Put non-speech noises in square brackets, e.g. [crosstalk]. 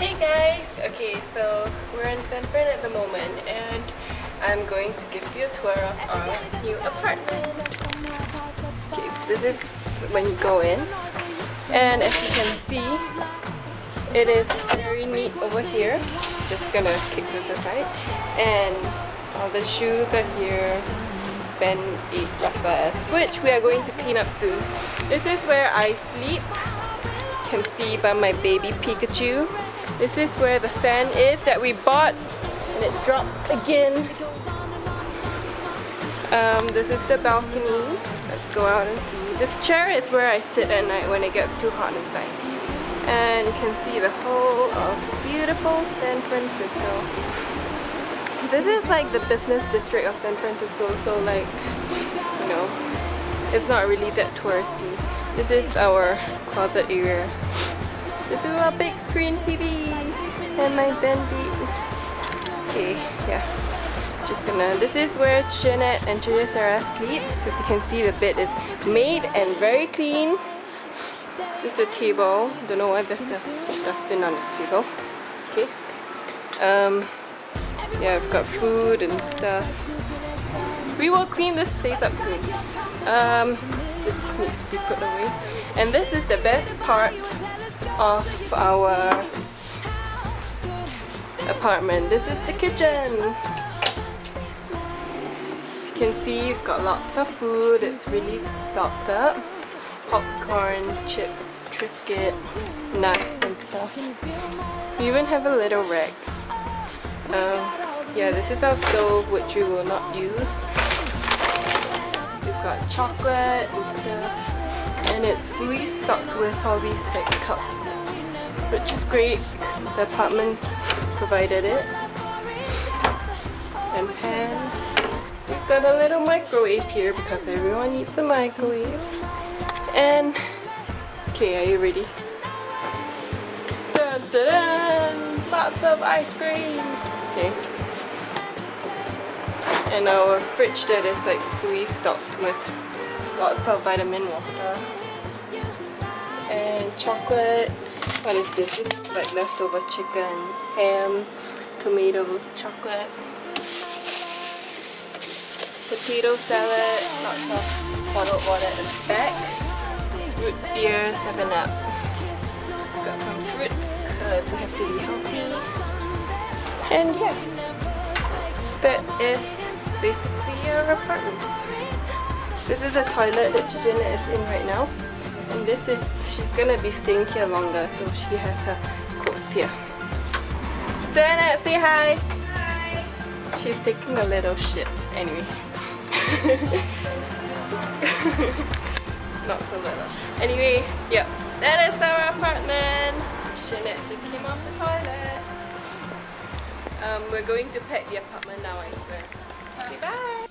guys! Okay, so we're in San Fran at the moment and I'm going to give you a tour of our new apartment. Okay, this is when you go in and as you can see it is very neat over here. Just gonna kick this aside and all the shoes are here Ben 8 FS which we are going to clean up soon. This is where I sleep. You can see by my baby Pikachu. This is where the fan is that we bought and it drops again. Um, this is the balcony. Let's go out and see. This chair is where I sit at night when it gets too hot inside. And you can see the whole of beautiful San Francisco. This is like the business district of San Francisco, so like, you know, it's not really that touristy. This is our closet area. This is our big screen TV and my bendy. Okay, yeah. Just gonna. This is where Jeanette and Julia Sarah sleep. As you can see, the bed is made and very clean. This is a table. Don't know why there's a dustbin on the table. Okay. Um. Yeah, I've got food and stuff. We will clean this place up soon. Um, this needs to be put away. And this is the best part of our apartment. This is the kitchen. As you can see, you've got lots of food. It's really stocked up. Popcorn, chips, Triscuits, nuts and stuff. We even have a little rack. Um, yeah, this is our stove which we will not use. Got chocolate and stuff. And it's fully stocked with all these like cups. Which is great. The apartment provided it. And pans. We've got a little microwave here because everyone needs a microwave. And okay, are you ready? Dun, dun, dun. Lots of ice cream. Okay. And our fridge that is like fully stocked with lots of vitamin water. And chocolate. What is this? This is like leftover chicken, ham, tomatoes, chocolate. Potato salad, lots of bottled water at the back. Root beer, 7-Up. Got some fruits because we have to be healthy. And yeah, that is basically our apartment. This is the toilet that Jujina is in right now. And this is, she's gonna be staying here longer, so she has her coats here. Janet, say hi! Hi! She's taking a little shit, anyway. [laughs] Not so little. Anyway, yep, that is our apartment. Jeanette just came off the toilet. Um, we're going to pack the apartment now. Bye. Bye.